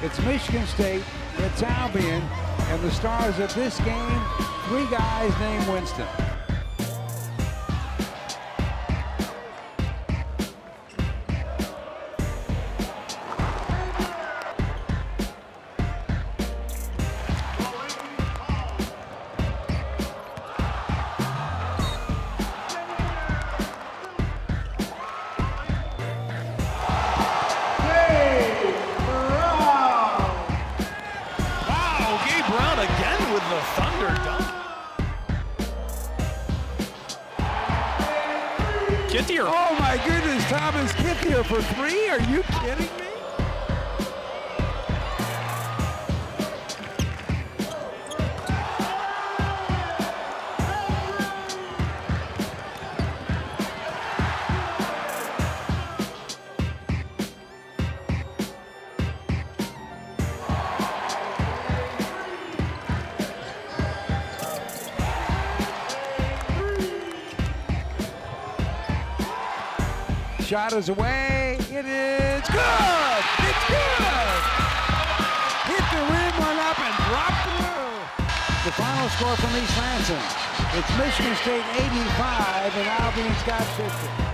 It's Michigan State, it's Albion, and the stars of this game, three guys named Winston. Brown again with the thunder dunk. Kithier. Oh my goodness, Thomas Kithier for three? Are you kidding me? Shot is away. It is good. It's good. Hit the rim, went up, and dropped through. The final score from East Lansing. It's Michigan State 85 and Albion Scott 50.